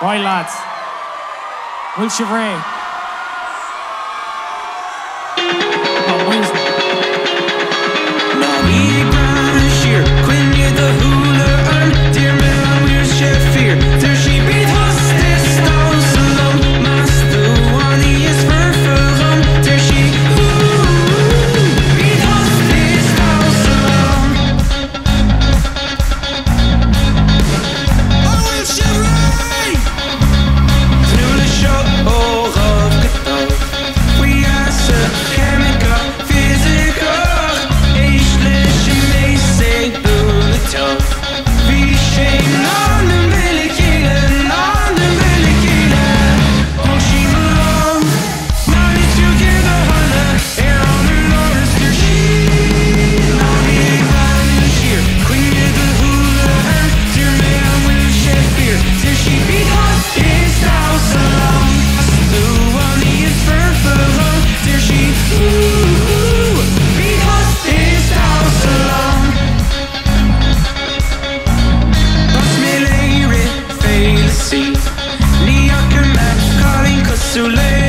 Right, lads. Will Chivray. too late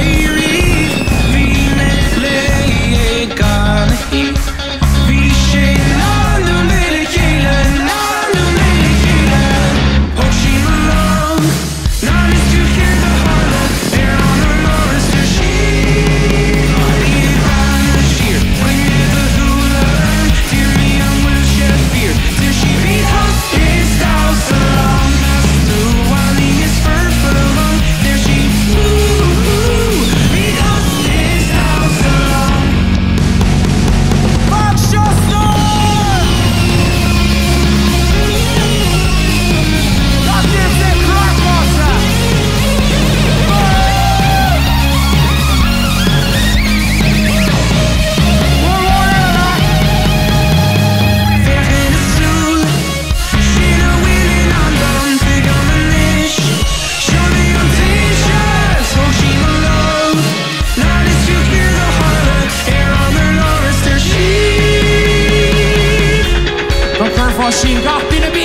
van Shin Rapping a